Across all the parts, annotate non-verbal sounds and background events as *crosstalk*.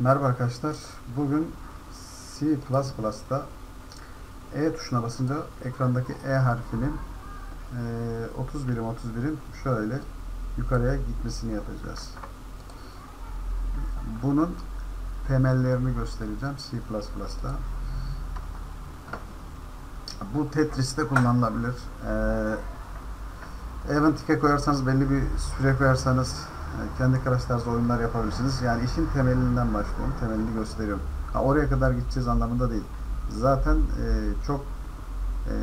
Merhaba arkadaşlar. Bugün C++'da E tuşuna basınca ekrandaki E harfinin e, 30 birim 31'in şöyle yukarıya gitmesini yapacağız. Bunun temellerini göstereceğim C++'da. Bu Tetris'te kullanılabilir. Ee, Event'e koyarsanız belli bir süre koyarsanız e, kendi crash oyunlar yapabilirsiniz. Yani işin temelinden başlıyorum. Temelini gösteriyorum. Ha, oraya kadar gideceğiz anlamında değil. Zaten e, çok e,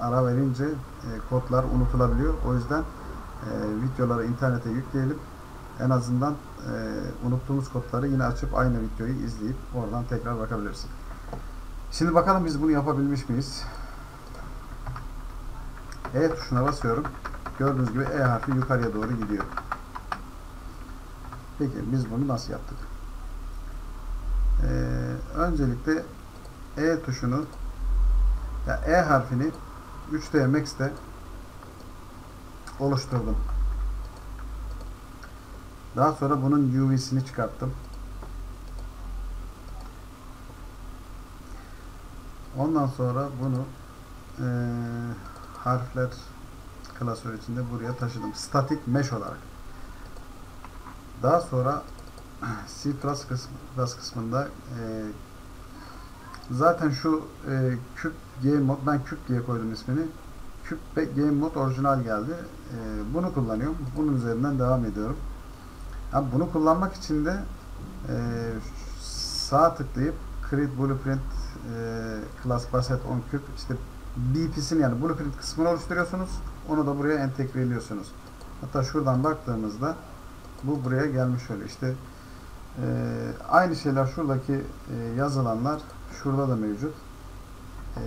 ara verince e, kodlar unutulabiliyor. O yüzden e, videoları internete yükleyelim. En azından e, unuttuğumuz kodları yine açıp aynı videoyu izleyip oradan tekrar bakabilirsin. Şimdi bakalım biz bunu yapabilmiş miyiz? E tuşuna basıyorum. Gördüğünüz gibi E harfi yukarıya doğru gidiyor. Peki biz bunu nasıl yaptık? Ee, öncelikle E tuşunu ya E harfini 3D Max'te oluşturdum. Daha sonra bunun UV'sini çıkarttım. Ondan sonra bunu e, harfler klasör içinde buraya taşıdım. Static mesh olarak. Daha sonra *clears throat* C++ kısmında e, zaten şu e, küp game mod ben küp diye koydum ismini. Küp game mod orijinal geldi. E, bunu kullanıyorum. Bunun üzerinden devam ediyorum. Yani bunu kullanmak için de e, sağ tıklayıp create blueprint e, class basset on küp işte BP'sini yani blueprint kısmını oluşturuyorsunuz. Onu da buraya entegre ediyorsunuz. Hatta şuradan baktığımızda bu buraya gelmiş öyle. İşte e, aynı şeyler şuradaki e, yazılanlar şurada da mevcut. E,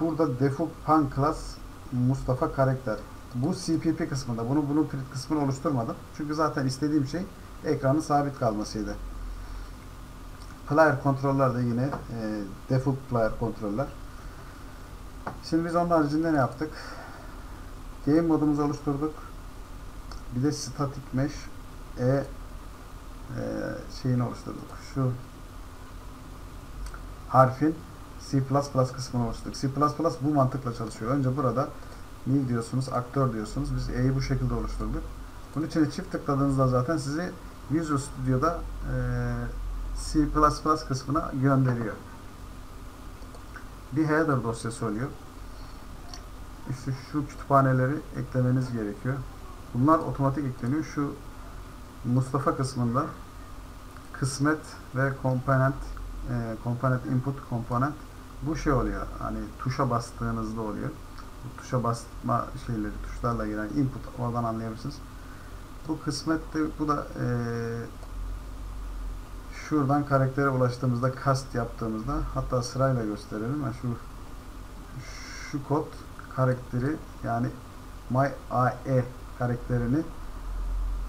burada default pan class Mustafa karakter. Bu CPP kısmında. Bunu blueprint kısmını oluşturmadım. Çünkü zaten istediğim şey ekranın sabit kalmasıydı. Player kontroller de yine e, default player kontroller. Şimdi biz onun haricinde ne yaptık? Game modumuzu oluşturduk. Bir de static mesh e, e şeyini oluşturduk. Şu harfin C++ kısmını oluşturduk. C++ bu mantıkla çalışıyor. Önce burada nil diyorsunuz, aktör diyorsunuz. Biz E'yi bu şekilde oluşturduk. Bunun için çift tıkladığınızda zaten sizi Visual Studio'da e, C++ kısmına gönderiyor. Bir header dosyası oluyor. İşte şu kütüphaneleri eklemeniz gerekiyor. Bunlar otomatik ekleniyor. Şu Mustafa kısmında kısmet ve komponent e, komponent input komponent bu şey oluyor. Hani tuşa bastığınızda oluyor. Bu tuşa basma şeyleri tuşlarla giren input oradan anlayabilirsiniz. Bu kısmet de bu da e, şuradan karaktere ulaştığımızda cast yaptığımızda hatta sırayla gösterelim. Yani şu şu kod karakteri yani my AE karakterini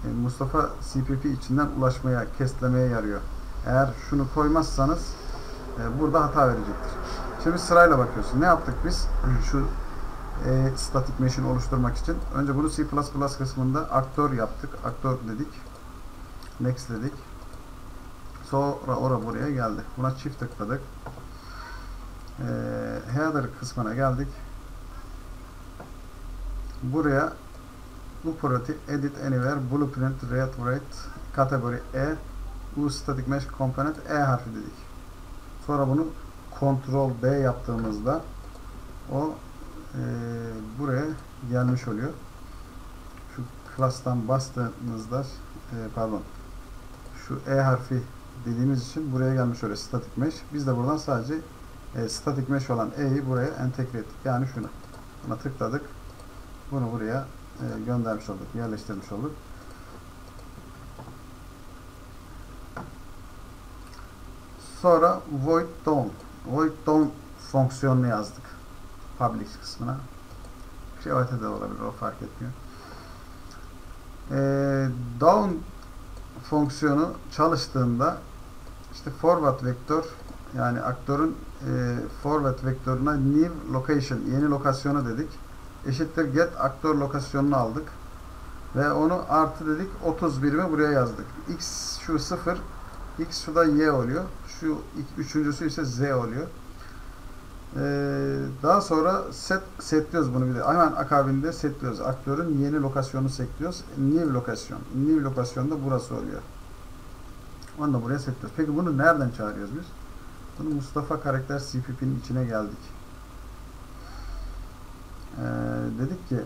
e, Mustafa CPP içinden ulaşmaya, kestlemeye yarıyor. Eğer şunu koymazsanız e, burada hata verecektir. Şimdi sırayla bakıyorsun. Ne yaptık biz? *clears throat* Şu e, static mesh'ini oluşturmak için. Önce bunu C++ kısmında aktör yaptık. Aktör dedik. Next dedik. Sonra ora buraya geldi. Buna çift tıkladık. E, header kısmına geldik. Buraya bu property edit anywhere blueprint read write category E bu static mesh component E harfi dedik. Sonra bunu Ctrl B yaptığımızda o e, buraya gelmiş oluyor. Şu class'tan bastığınızda e, pardon şu E harfi dediğimiz için buraya gelmiş oluyor static mesh. Biz de buradan sadece e, static mesh olan E'yi buraya entegre ettik. Yani şunu. Buna tıkladık. Bunu buraya e, göndermiş olduk. Yerleştirmiş olduk. Sonra void down. Void down fonksiyonunu yazdık. Public kısmına. Private de olabilir. O fark etmiyor. E, down fonksiyonu çalıştığında işte forward vektör yani aktörün e, forward vektörüne new location yeni lokasyonu dedik. Eşittir get aktör lokasyonunu aldık. Ve onu artı dedik 30 birimi buraya yazdık. X şu 0 X şu da Y oluyor. Şu üçüncüsü ise Z oluyor. Ee, daha sonra set setliyoruz bunu bir de. Hemen akabinde setliyoruz. Aktörün yeni lokasyonunu setliyoruz. New lokasyon. New lokasyon da burası oluyor. Onu da buraya setliyoruz. Peki bunu nereden çağırıyoruz biz? Bunu Mustafa karakter CPP'nin içine geldik. Ee, dedik ki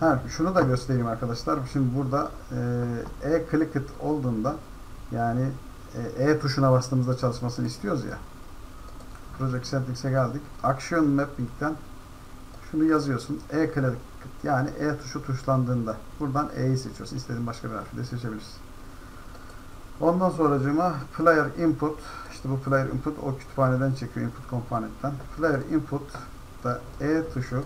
ha, şunu da göstereyim arkadaşlar. Şimdi burada e, e-clicked olduğunda yani e, tuşuna bastığımızda çalışmasını istiyoruz ya. Project Centrix'e geldik. Action Mapping'den şunu yazıyorsun. E-clicked yani E tuşu tuşlandığında buradan E'yi seçiyorsun. İstediğin başka bir harfi de seçebilirsin. Ondan sonracığıma player input işte bu player input o kütüphaneden çekiyor input komponentten. Player input da E tuşu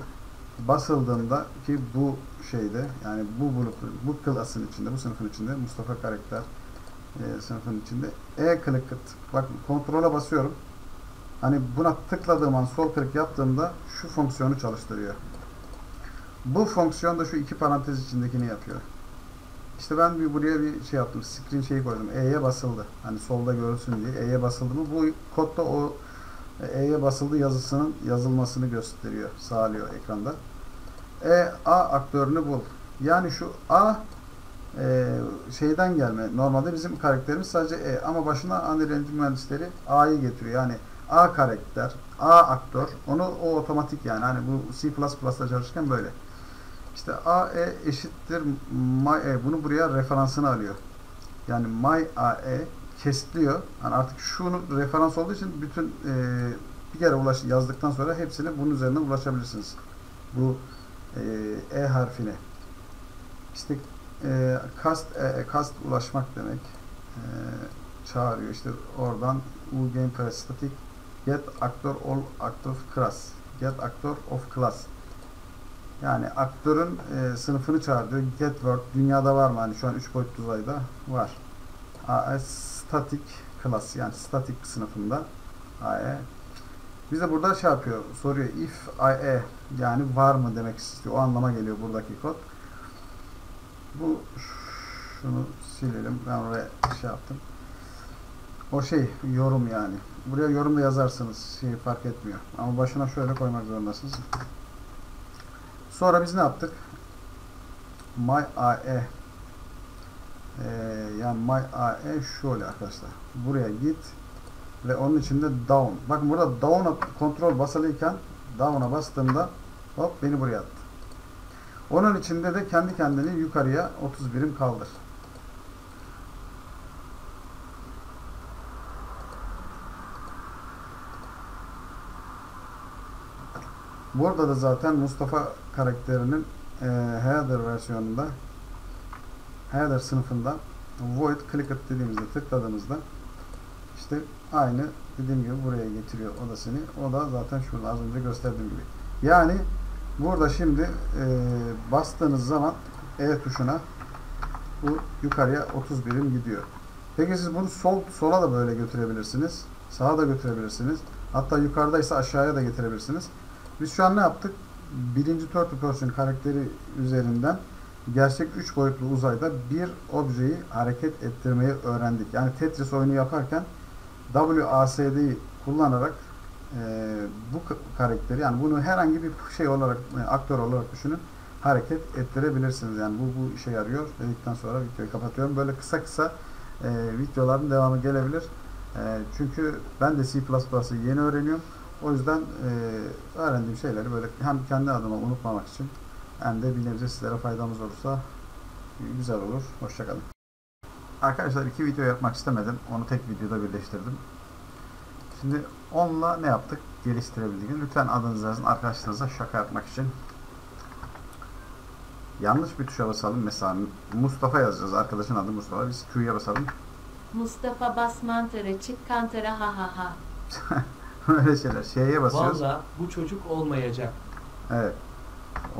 basıldığında ki bu şeyde yani bu bu, bu klasın içinde bu sınıfın içinde Mustafa karakter e, sınıfın içinde E clicked bak kontrola basıyorum. Hani buna tıkladığım an sol klik yaptığımda şu fonksiyonu çalıştırıyor. Bu fonksiyon da şu iki parantez içindekini yapıyor. İşte ben bir buraya bir şey yaptım. Screen şeyi koydum. E'ye basıldı. Hani solda görülsün diye. E'ye basıldı mı? Bu kodda o E'ye basıldı yazısının yazılmasını gösteriyor. Sağlıyor ekranda. E A aktörünü bul. Yani şu A e, şeyden gelme. Normalde bizim karakterimiz sadece E ama başına Engine mühendisleri A'yı getiriyor. Yani A karakter, A aktör. Onu o otomatik yani. Hani bu C++'da çalışırken böyle. İşte AE eşittir my e. Bunu buraya referansını alıyor. Yani my AE kesitliyor. Yani artık şunu referans olduğu için bütün e, bir kere ulaş yazdıktan sonra hepsine bunun üzerinden ulaşabilirsiniz. Bu e, e harfine. İşte e, cast e, cast ulaşmak demek. E, çağırıyor. İşte oradan u game static get actor all actor class. Get actor of class. Yani aktörün e, sınıfını çağırıyor. Get word dünyada var mı? Hani şu an 3 boyutlu uzayda var. AE static class yani static sınıfında AE. Bize burada şey yapıyor, soruyor if IE yani var mı demek istiyor. O anlama geliyor buradaki kod. Bu şunu silelim. Ben oraya şey yaptım. O şey yorum yani. Buraya yorum da yazarsınız. Şey fark etmiyor. Ama başına şöyle koymak zorundasınız. Sonra biz ne yaptık? My AE ee, yani my AE şöyle arkadaşlar. Buraya git ve onun içinde down. Bakın burada down'a kontrol basılıyken down'a bastığımda hop beni buraya attı. Onun içinde de kendi kendini yukarıya 30 birim kaldır. Burada da zaten Mustafa karakterinin e, header versiyonunda header sınıfında void clicked dediğimizde tıkladığımızda işte aynı dediğim gibi buraya getiriyor o da seni. O da zaten şurada az önce gösterdiğim gibi. Yani burada şimdi e, bastığınız zaman E tuşuna bu yukarıya 30 birim gidiyor. Peki siz bunu sol sola da böyle götürebilirsiniz. Sağa da götürebilirsiniz. Hatta yukarıdaysa aşağıya da getirebilirsiniz. Biz şu an ne yaptık? Birinci third person karakteri üzerinden gerçek 3 boyutlu uzayda bir objeyi hareket ettirmeyi öğrendik. Yani Tetris oyunu yaparken WASD'yi kullanarak e, bu karakteri yani bunu herhangi bir şey olarak e, aktör olarak düşünün hareket ettirebilirsiniz. Yani bu bu işe yarıyor dedikten sonra videoyu kapatıyorum. Böyle kısa kısa e, videoların devamı gelebilir. E, çünkü ben de C++'ı yeni öğreniyorum. O yüzden e, öğrendiğim şeyleri böyle hem kendi adıma unutmamak için hem de bir nebze sizlere faydamız olursa güzel olur. Hoşçakalın. Arkadaşlar iki video yapmak istemedim. Onu tek videoda birleştirdim. Şimdi onunla ne yaptık? Geliştirebildik. Lütfen adınızı yazın arkadaşlarınıza şaka yapmak için. Yanlış bir tuşa basalım. Mesela Mustafa yazacağız. Arkadaşın adı Mustafa. Biz Q'ya basalım. Mustafa Basmantere çık kantere ha ha ha. *laughs* Öyle şeyler. Şeye basıyoruz. Valla bu çocuk olmayacak. Evet.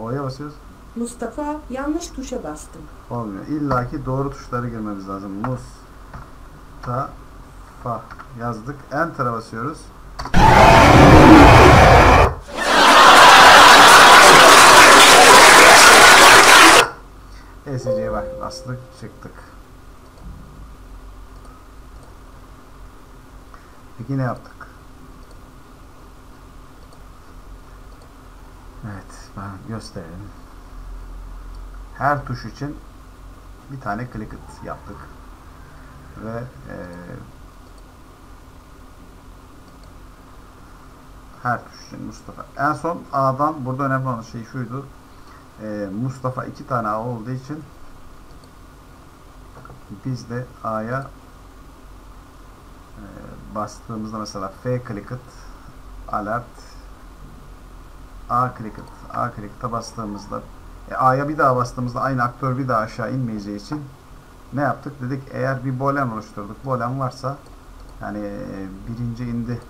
O'ya basıyoruz. Mustafa yanlış tuşa bastım. Olmuyor. İlla ki doğru tuşları girmemiz lazım. Mustafa yazdık. Enter'a basıyoruz. ESC'ye bak. Bastık. Çıktık. Peki ne yaptık? Evet, ben gösterelim. Her tuş için bir tane clicket yaptık. Ve eee, her tuş için Mustafa. En son A'dan burada önemli olan şey şuydu. Eee, Mustafa iki tane A olduğu için biz de A'ya eee, bastığımızda mesela F clicket alert A clicket A clicket'a bastığımızda e, A'ya bir daha bastığımızda aynı aktör bir daha aşağı inmeyeceği için ne yaptık? Dedik eğer bir boolean oluşturduk. Boolean varsa yani e, birinci indi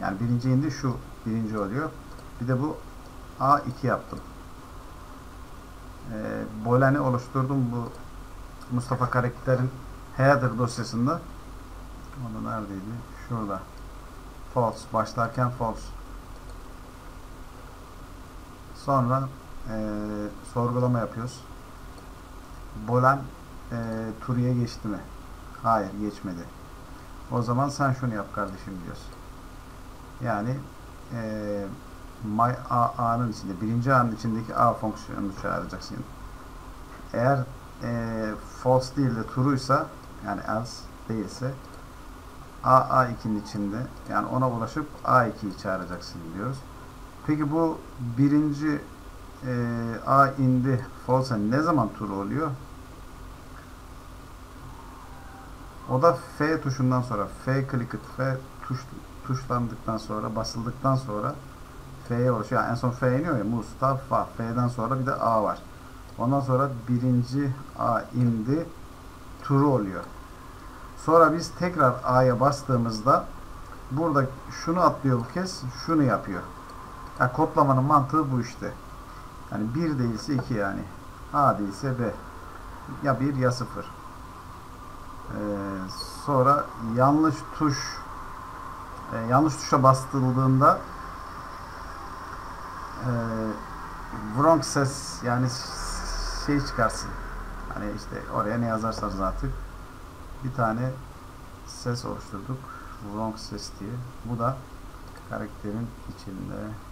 yani birinci indi şu birinci oluyor. Bir de bu A2 yaptım. E, boolean'i oluşturdum bu Mustafa karakterin header dosyasında. Onu neredeydi? Şurada. False. Başlarken false. Sonra eee, sorgulama yapıyoruz. Bolan eee Turi'ye geçti mi? Hayır geçmedi. O zaman sen şunu yap kardeşim diyoruz. Yani eee my a'nın içinde birinci a'nın içindeki a fonksiyonunu çağıracaksın. Eğer eee false değil de true'ysa yani else değilse a a2'nin içinde yani ona ulaşıp a2'yi çağıracaksın diyoruz. Peki bu birinci e, A indi false ne zaman true oluyor? O da F tuşundan sonra F clicket F tuş, tuşlandıktan sonra basıldıktan sonra F'ye ulaşıyor. Yani en son F iniyor ya Mustafa F'den sonra bir de A var. Ondan sonra birinci A indi true oluyor. Sonra biz tekrar A'ya bastığımızda burada şunu atlıyor bu kez şunu yapıyor. Yani kodlamanın mantığı bu işte. Yani 1 değilse 2 yani. A değilse B. Ya 1 ya 0. Ee, sonra yanlış tuş e, yanlış tuşa bastırıldığında e, wrong ses yani şey çıkarsın. Hani işte oraya ne yazarsanız artık bir tane ses oluşturduk. Wrong ses diye. Bu da karakterin içinde.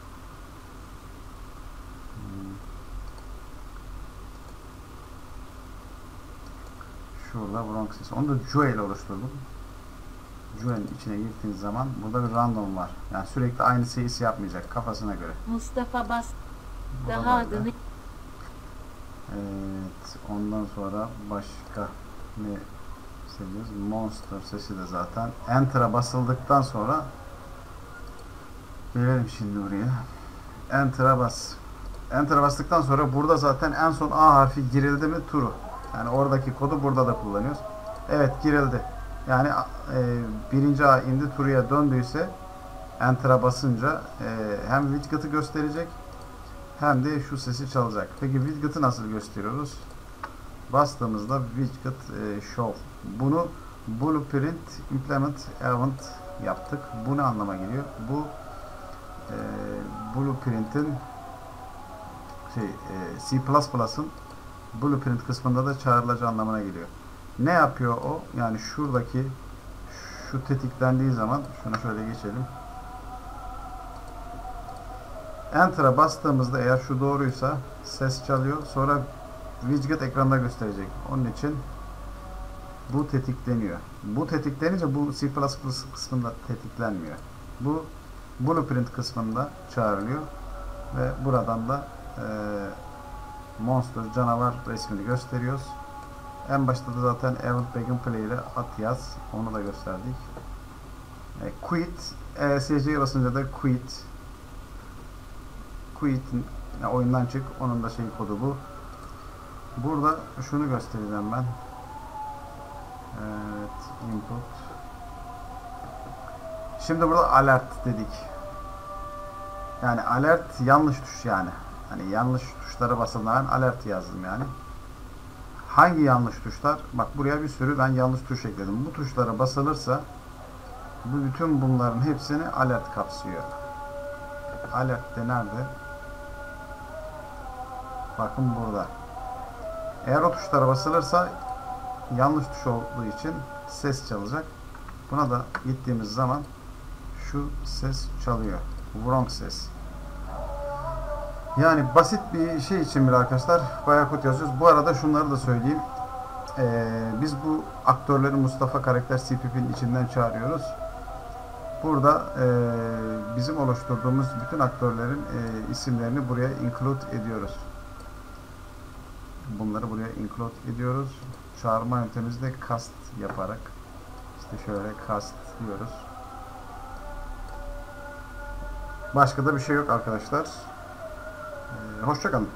Şurada wrong ses. Onu da Joe ile oluşturdum. Joe'nin içine girdiğiniz zaman burada bir random var. Yani sürekli aynı sesi yapmayacak kafasına göre. Mustafa bas daha adını Evet. Ondan sonra başka ne seviyoruz? Monster sesi de zaten. Enter'a basıldıktan sonra gelelim şimdi buraya. Enter'a bas. Enter'a bastıktan sonra burada zaten en son A harfi girildi mi true. Yani oradaki kodu burada da kullanıyoruz. Evet girildi. Yani e, birinci A indi true'ya döndüyse Enter'a basınca e, hem widget'ı gösterecek hem de şu sesi çalacak. Peki widget'ı nasıl gösteriyoruz? Bastığımızda widget e, show. Bunu blueprint implement event yaptık. Bu ne anlama geliyor? Bu e, blueprint'in şey e, C++'ın blueprint kısmında da çağrılacağı anlamına geliyor. Ne yapıyor o? Yani şuradaki şu tetiklendiği zaman şuna şöyle geçelim. Enter'a bastığımızda eğer şu doğruysa ses çalıyor. Sonra widget ekranda gösterecek. Onun için bu tetikleniyor. Bu tetiklenince bu C++ kısmında tetiklenmiyor. Bu blueprint kısmında çağrılıyor ve buradan da e, monster canavar resmini gösteriyoruz. En başta da zaten event begin play ile at yaz. Onu da gösterdik. E, quit ESC'ye basınca da quit quit yani oyundan çık. Onun da şey kodu bu. Burada şunu göstereceğim ben. Evet, input. Şimdi burada alert dedik. Yani alert yanlış tuş yani. Hani yanlış tuşlara basılan alert yazdım yani. Hangi yanlış tuşlar? Bak buraya bir sürü ben yanlış tuş ekledim. Bu tuşlara basılırsa bu bütün bunların hepsini alert kapsıyor. Alert de nerede? Bakın burada. Eğer o tuşlara basılırsa yanlış tuş olduğu için ses çalacak. Buna da gittiğimiz zaman şu ses çalıyor. Wrong ses. Yani basit bir şey için bile arkadaşlar bayağı kod yazıyoruz. Bu arada şunları da söyleyeyim. Ee, biz bu aktörleri Mustafa karakter CPP'nin içinden çağırıyoruz. Burada e, bizim oluşturduğumuz bütün aktörlerin e, isimlerini buraya include ediyoruz. Bunları buraya include ediyoruz. Çağırma yöntemimiz de cast yaparak işte şöyle cast diyoruz. Başka da bir şey yok arkadaşlar. Hoşçakalın.